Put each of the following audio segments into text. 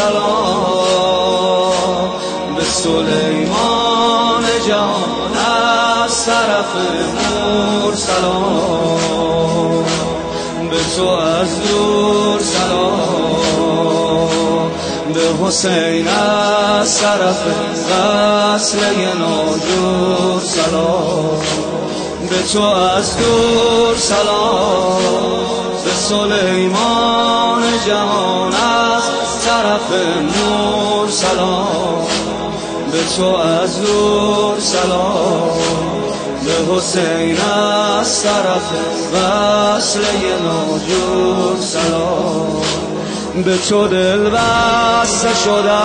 سلام به سلیمان جان از طرف نور سلام به تو از دور سلام به حسین از طرف غسله ناجور سلام به تو از دور سلام به سلیمان جهان از طرف نور سلام. به تو از دور سلام. به حسین از طرف وصله ناجور سلام. به تو دل بسته شده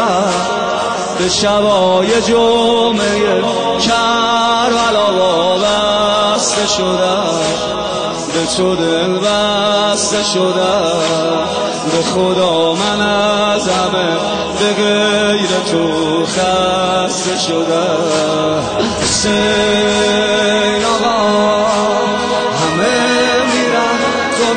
به شبای جمعه کربلا وابسته شده. به تو دل بسته شده به خدا من از همه به غیر تو خسته شده. سین آقا همه میرن تو